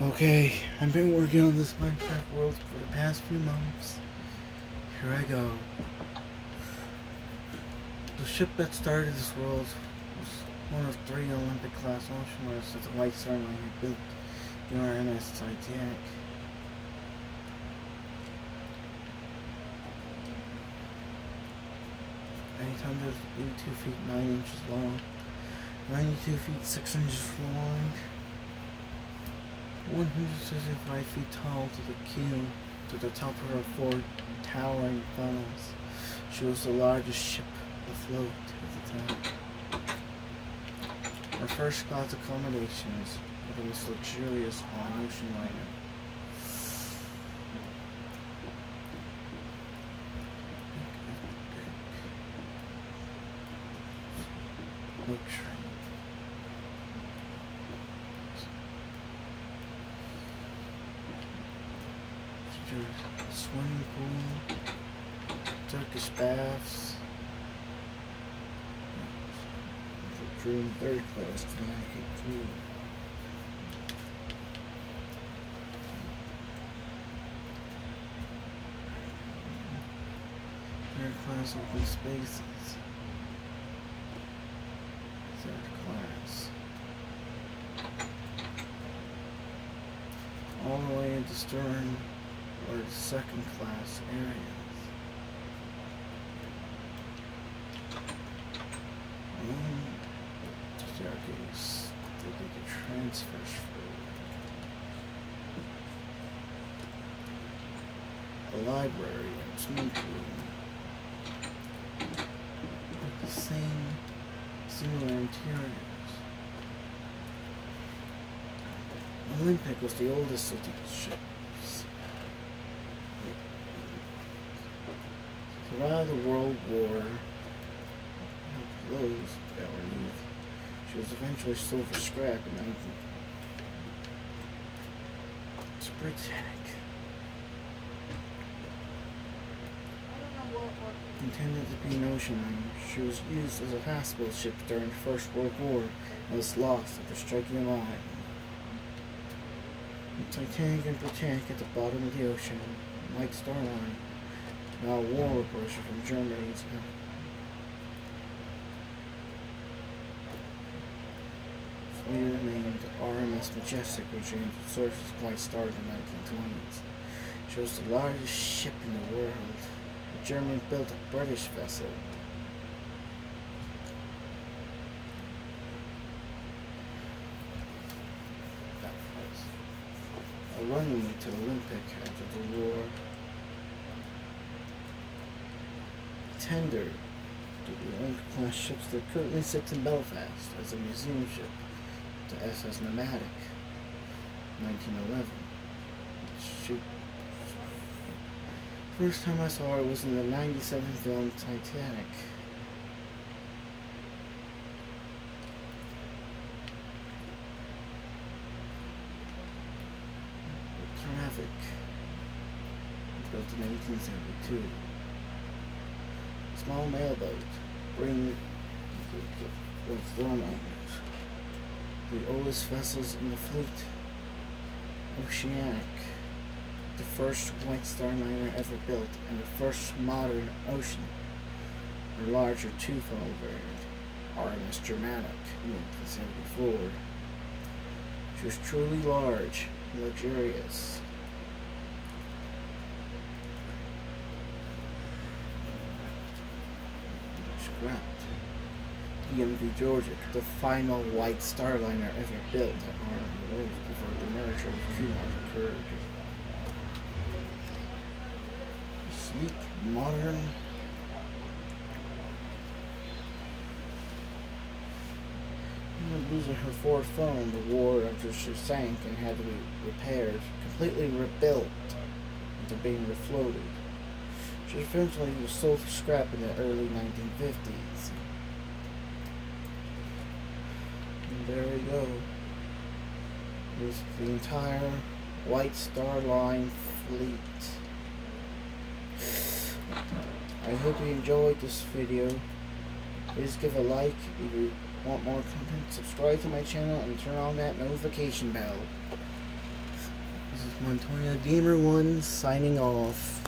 Okay, I've been working on this Minecraft world for the past few months. Here I go. The ship that started this world was one of three Olympic class ocean liners that the White Star Line had built the RMS Titanic. Eight hundred eighty-two feet nine inches long, ninety-two feet six inches long. 165 feet tall to the keel, to the top of her four towering funnels. She was the largest ship afloat at the time. Her first class accommodations were the most luxurious on ocean liner. Luxury. A swimming pool, Turkish baths, room third class too. Third class open spaces. Third class. All the way into stern or second class areas. Um, staircase that they transfer. A library and smoke room. With the same similar interiors. Olympic was the oldest ships. Throughout the World War, those that were used, she was eventually sold for scrap in 19... It's Britannic. Intended to be an ocean liner, she was used as a hospital ship during the First World War and was lost after striking a mine. The Titanic and Britannic at the bottom of the ocean, White Star A war repulsor from Germany later named RMS Majestic, which aimed at surface quite started in the 1920s. She was the largest ship in the world. The Germans built a British vessel. Was a runway to the Olympic after the war. Tender to the Olympic class ships that currently sits in Belfast as a museum ship to SS Nomadic, 1911. Shoot. First time I saw her was in the 97 film Titanic. Traffic. Built in 1872. Small mailboat. Bring the, the, liners the oldest vessels in the fleet. Oceanic, the first White Star liner ever built, and the first modern ocean, or larger two-funnel variant, RMS Germanic, in 1974. She was truly large and luxurious. Scrapped. DMV Georgic, the final White Star Liner ever built at Harlem Road before the merger with Cunard occurred. Sleek, modern, losing her fourth phone the war after she sank and had to be repaired, completely rebuilt after being refloated. She eventually was sold for scrap in the early 1950s. And there we go. There's the entire White Star Line fleet. I hope you enjoyed this video. Please give a like if you want more content. Subscribe to my channel and turn on that notification bell. This is Montoya Gamer One signing off.